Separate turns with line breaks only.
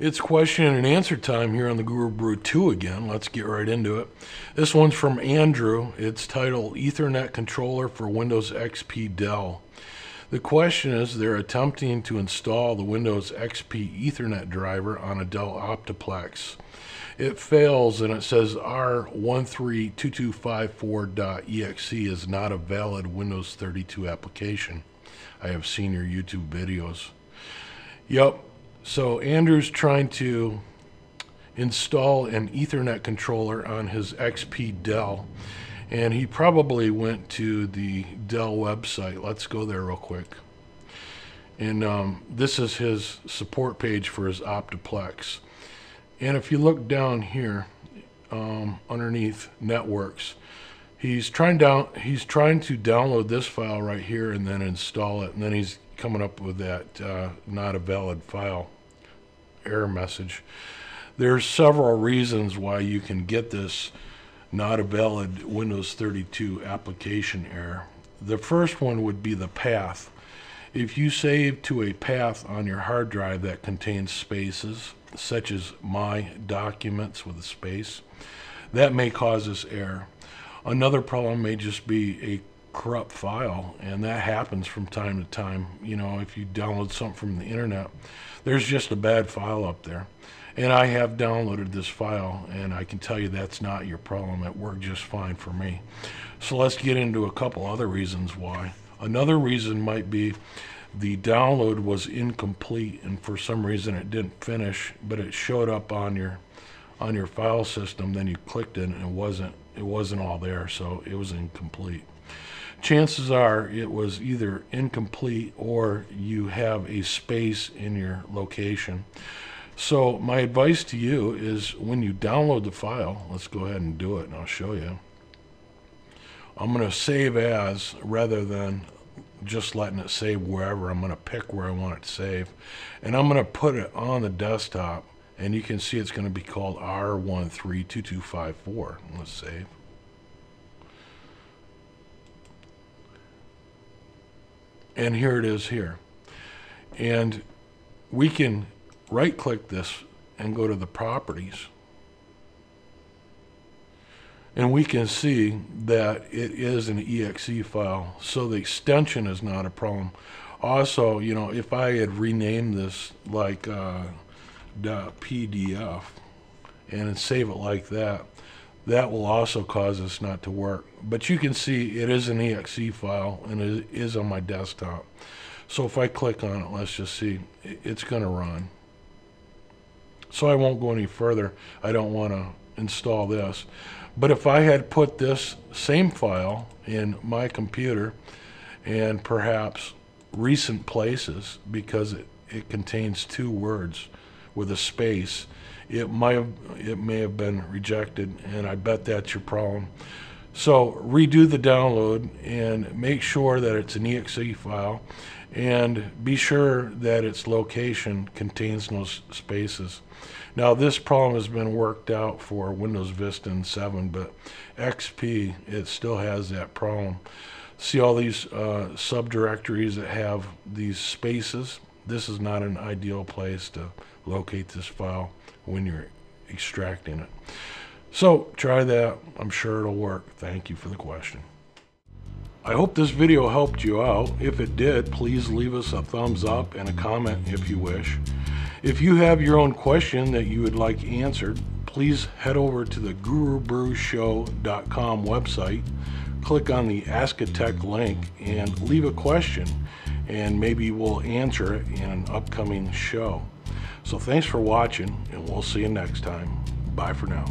It's question and answer time here on the Guru Brew 2 again. Let's get right into it. This one's from Andrew. It's titled Ethernet Controller for Windows XP Dell. The question is they're attempting to install the Windows XP Ethernet driver on a Dell Optiplex. It fails and it says R132254.exe is not a valid Windows 32 application. I have seen your YouTube videos. Yep, so Andrew's trying to install an Ethernet controller on his XP Dell, and he probably went to the Dell website. Let's go there real quick. And um, this is his support page for his Optiplex. And if you look down here, um, underneath networks, he's trying down he's trying to download this file right here and then install it, and then he's coming up with that uh, not a valid file error message. There's several reasons why you can get this not a valid Windows 32 application error. The first one would be the path. If you save to a path on your hard drive that contains spaces, such as my documents with a space, that may cause this error. Another problem may just be a corrupt file, and that happens from time to time. You know, if you download something from the internet, there's just a bad file up there. And I have downloaded this file, and I can tell you that's not your problem. It worked just fine for me. So let's get into a couple other reasons why. Another reason might be the download was incomplete, and for some reason it didn't finish, but it showed up on your on your file system. Then you clicked it, and it wasn't it wasn't all there, so it was incomplete chances are it was either incomplete or you have a space in your location. So my advice to you is when you download the file, let's go ahead and do it and I'll show you. I'm going to save as rather than just letting it save wherever. I'm going to pick where I want it to save. And I'm going to put it on the desktop and you can see it's going to be called R132254. Let's save. And here it is here. And we can right click this and go to the properties. And we can see that it is an exe file, so the extension is not a problem. Also, you know, if I had renamed this like uh, .pdf and save it like that, that will also cause this not to work. But you can see it is an exe file and it is on my desktop. So if I click on it, let's just see, it's going to run. So I won't go any further. I don't want to install this. But if I had put this same file in my computer and perhaps recent places because it, it contains two words with a space, it might have, it may have been rejected, and I bet that's your problem. So redo the download and make sure that it's an exe file and be sure that its location contains no spaces. Now this problem has been worked out for Windows Vista and 7, but XP, it still has that problem. See all these uh, subdirectories that have these spaces? This is not an ideal place to locate this file when you're extracting it. So try that. I'm sure it'll work. Thank you for the question. I hope this video helped you out. If it did, please leave us a thumbs up and a comment if you wish. If you have your own question that you would like answered, please head over to the gurubrewshow.com website, click on the Ask a Tech link, and leave a question, and maybe we'll answer it in an upcoming show. So thanks for watching, and we'll see you next time. Bye for now.